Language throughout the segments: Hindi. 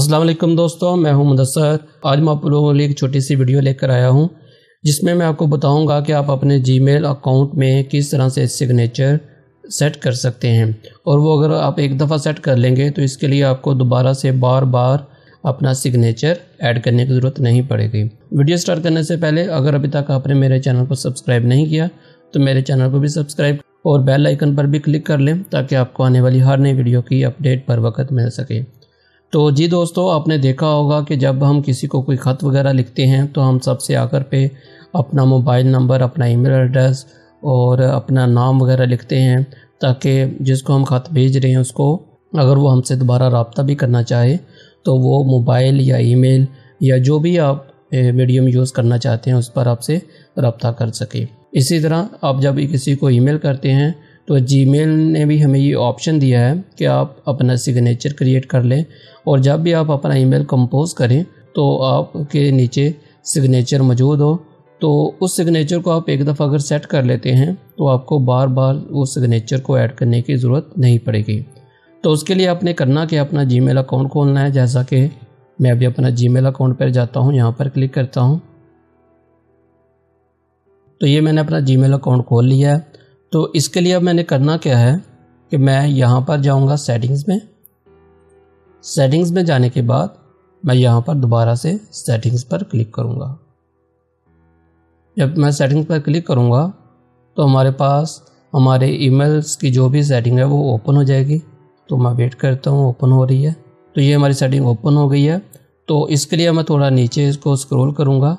अस्सलाम वालेकुम दोस्तों, मैं हूँ मुदस्सर। आज मैं आप लोगों के लिए एक छोटी सी वीडियो लेकर आया हूँ, जिसमें मैं आपको बताऊँगा कि आप अपने जीमेल अकाउंट में किस तरह से सिग्नेचर सेट कर सकते हैं। और वो अगर आप एक दफ़ा सेट कर लेंगे तो इसके लिए आपको दोबारा से बार बार अपना सिग्नेचर ऐड करने की ज़रूरत नहीं पड़ेगी। वीडियो स्टार्ट करने से पहले, अगर अभी तक आपने मेरे चैनल को सब्सक्राइब नहीं किया तो मेरे चैनल को भी सब्सक्राइब और बेल आइकन पर भी क्लिक कर लें, ताकि आपको आने वाली हर नई वीडियो की अपडेट पर वक्त मिल सके। तो जी दोस्तों, आपने देखा होगा कि जब हम किसी को कोई ख़त वगैरह लिखते हैं तो हम सबसे आकर पे अपना मोबाइल नंबर, अपना ईमेल एड्रेस और अपना नाम वगैरह लिखते हैं, ताकि जिसको हम ख़त भेज रहे हैं उसको, अगर वो हमसे दोबारा रबता भी करना चाहे तो वो मोबाइल या ईमेल या जो भी आप मीडियम यूज़ करना चाहते हैं, उस पर आपसे रबता कर सके। इसी तरह आप जब किसी को ईमेल करते हैं तो जीमेल ने भी हमें ये ऑप्शन दिया है कि आप अपना सिग्नेचर क्रिएट कर लें और जब भी आप अपना ईमेल कंपोज करें तो आपके नीचे सिग्नेचर मौजूद हो। तो उस सिग्नेचर को आप एक दफ़ा अगर सेट कर लेते हैं तो आपको बार बार उस सिग्नेचर को ऐड करने की ज़रूरत नहीं पड़ेगी। तो उसके लिए आपने करना कि अपना जीमेल अकाउंट खोलना है। जैसा कि मैं अभी अपना जीमेल अकाउंट पर जाता हूँ, यहाँ पर क्लिक करता हूँ। तो ये मैंने अपना जीमेल अकाउंट खोल लिया है। तो इसके लिए अब मैंने करना क्या है कि मैं यहाँ पर जाऊँगा सेटिंग्स में। सेटिंग्स में जाने के बाद मैं यहाँ पर दोबारा से सेटिंग्स पर क्लिक करूँगा। जब मैं सेटिंग्स पर क्लिक करूँगा तो हमारे पास हमारे ईमेल्स की जो भी सेटिंग है वो ओपन हो जाएगी। तो मैं वेट करता हूँ ओपन हो रही है। तो ये हमारी सेटिंग ओपन हो गई है। तो इसके लिए मैं थोड़ा नीचे इसको स्क्रॉल करूँगा।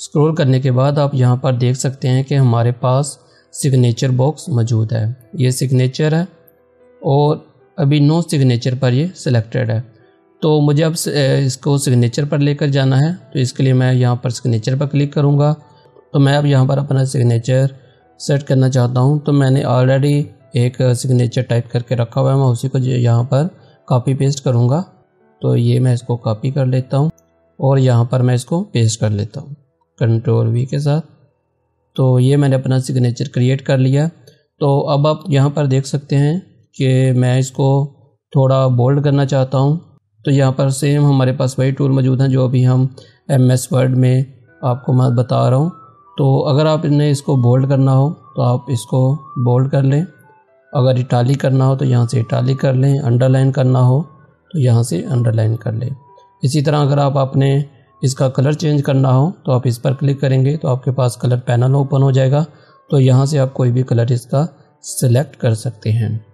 स्क्रॉल करने के बाद आप यहाँ पर देख सकते हैं कि हमारे पास सिग्नेचर बॉक्स मौजूद है। ये सिग्नेचर है और अभी नो सिग्नेचर पर ये सिलेक्टेड है। तो मुझे अब इसको सिग्नेचर पर लेकर जाना है। तो इसके लिए मैं यहाँ पर सिग्नेचर पर क्लिक करूँगा। तो मैं अब यहाँ पर अपना सिग्नेचर सेट करना चाहता हूँ। तो मैंने ऑलरेडी एक सिग्नेचर टाइप करके रखा हुआ है। मैं उसी को यहाँ पर कॉपी पेस्ट करूँगा। तो ये मैं इसको कॉपी कर लेता हूँ और यहाँ पर मैं इसको पेस्ट कर लेता हूँ। कंट्रोल वी के साथ। तो ये मैंने अपना सिग्नेचर क्रिएट कर लिया। तो अब आप यहाँ पर देख सकते हैं कि मैं इसको थोड़ा बोल्ड करना चाहता हूँ। तो यहाँ पर सेम हमारे पास वही टूल मौजूद हैं जो अभी हम एम एस वर्ड में आपको मैं बता रहा हूँ। तो अगर आप इन्हें इसको बोल्ड करना हो तो आप इसको बोल्ड कर लें। अगर इटाली करना हो तो यहाँ से इटाली कर लें। अंडरलाइन करना हो तो यहाँ से अंडरलाइन कर लें। इसी तरह अगर आप अपने इसका कलर चेंज करना हो तो आप इस पर क्लिक करेंगे तो आपके पास कलर पैनल ओपन हो जाएगा। तो यहाँ से आप कोई भी कलर इसका सिलेक्ट कर सकते हैं।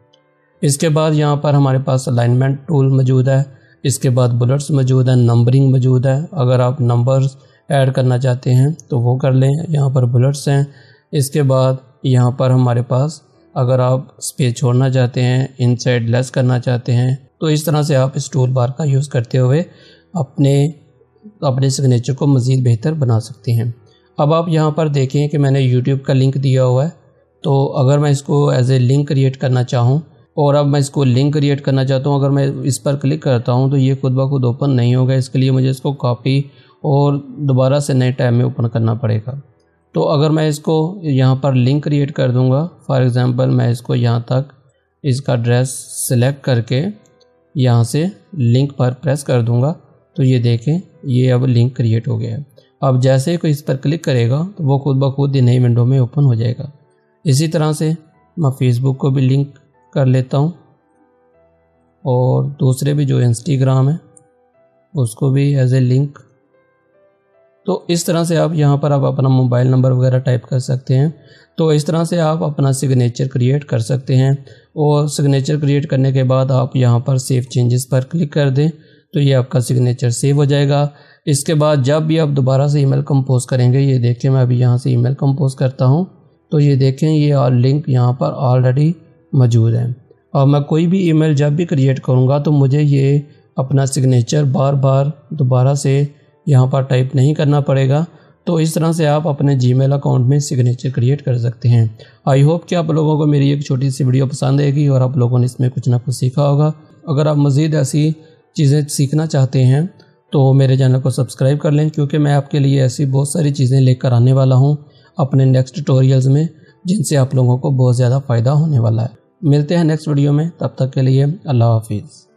इसके बाद यहाँ पर हमारे पास अलाइनमेंट टूल मौजूद है। इसके बाद बुलेट्स मौजूद हैं नंबरिंग मौजूद है। अगर आप नंबर्स ऐड करना चाहते हैं तो वो कर लें। यहाँ पर बुलेट्स हैं। इसके बाद यहाँ पर हमारे पास अगर आप स्पेस छोड़ना चाहते हैं इनसाइड लेस करना चाहते हैं तो इस तरह से आप इस टूल बार का यूज़ करते हुए अपने अपने सिग्नेचर को मज़ीद बेहतर बना सकते हैं। अब आप यहाँ पर देखें कि मैंने यूट्यूब का लिंक दिया हुआ है। तो अगर मैं इसको एज ए लिंक क्रिएट करना चाहूँ और अब मैं इसको लिंक क्रिएट करना चाहता हूँ, अगर मैं इस पर क्लिक करता हूँ तो ये खुद ब खुद ओपन नहीं होगा। इसके लिए मुझे इसको कॉपी और दोबारा से नए टाइम में ओपन करना पड़ेगा। तो अगर मैं इसको यहाँ पर लिंक क्रिएट कर दूँगा फॉर एग्ज़ाम्पल मैं इसको यहाँ तक इसका ड्रेस सेलेक्ट करके यहाँ से लिंक पर प्रेस कर दूँगा। तो ये देखें, ये अब लिंक क्रिएट हो गया है। अब जैसे ही कोई इस पर क्लिक करेगा तो वो खुद ब खुद नई विंडो में ओपन हो जाएगा। इसी तरह से मैं फेसबुक को भी लिंक कर लेता हूँ। और दूसरे भी जो इंस्टाग्राम है, उसको भी एज ए लिंक तो इस तरह से आप यहाँ पर आप अपना मोबाइल नंबर वगैरह टाइप कर सकते हैं। तो इस तरह से आप अपना सिग्नेचर क्रिएट कर सकते हैं। और सिग्नेचर क्रिएट करने के बाद आप यहाँ पर सेव चेंजेस पर क्लिक कर दें। तो ये आपका सिग्नेचर सेव हो जाएगा। इसके बाद जब भी आप दोबारा से ईमेल कंपोज करेंगे, ये देखें मैं अभी यहाँ से ईमेल कंपोज करता हूँ। तो ये देखें, ये और लिंक यहाँ पर ऑलरेडी मौजूद है। और मैं कोई भी ईमेल जब भी क्रिएट करूँगा तो मुझे ये अपना सिग्नेचर बार बार दोबारा से यहाँ पर टाइप नहीं करना पड़ेगा। तो इस तरह से आप अपने जीमेल अकाउंट में सिग्नेचर क्रिएट कर सकते हैं। आई होप कि आप लोगों को मेरी एक छोटी सी वीडियो पसंद आएगी और आप लोगों ने इसमें कुछ ना कुछ सीखा होगा। अगर आप मज़ीद ऐसी चीज़ें सीखना चाहते हैं तो मेरे चैनल को सब्सक्राइब कर लें, क्योंकि मैं आपके लिए ऐसी बहुत सारी चीज़ें लेकर आने वाला हूँ अपने नेक्स्ट ट्यूटोरियल्स में, जिनसे आप लोगों को बहुत ज़्यादा फ़ायदा होने वाला है। मिलते हैं नेक्स्ट वीडियो में, तब तक के लिए अल्लाह हाफिज़।